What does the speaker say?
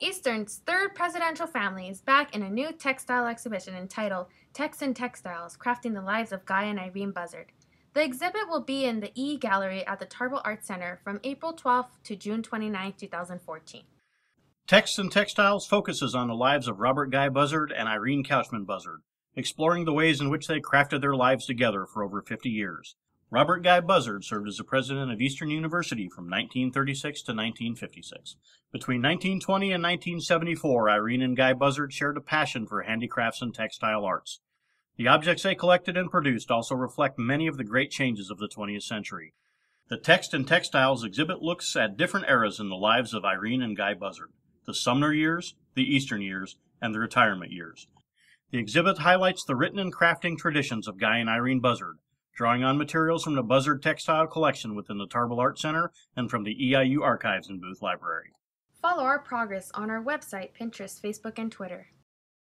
Eastern's third presidential family is back in a new textile exhibition entitled Text and Textiles Crafting the Lives of Guy and Irene Buzzard. The exhibit will be in the E Gallery at the Tarble Arts Center from April 12th to June 29, 2014. Text and Textiles focuses on the lives of Robert Guy Buzzard and Irene Couchman Buzzard, exploring the ways in which they crafted their lives together for over 50 years. Robert Guy Buzzard served as the president of Eastern University from 1936 to 1956. Between 1920 and 1974, Irene and Guy Buzzard shared a passion for handicrafts and textile arts. The objects they collected and produced also reflect many of the great changes of the 20th century. The text and Textiles exhibit looks at different eras in the lives of Irene and Guy Buzzard the Sumner years, the Eastern years, and the retirement years. The exhibit highlights the written and crafting traditions of Guy and Irene Buzzard, drawing on materials from the Buzzard Textile Collection within the Tarble Art Center and from the EIU archives and Booth Library. Follow our progress on our website, Pinterest, Facebook, and Twitter.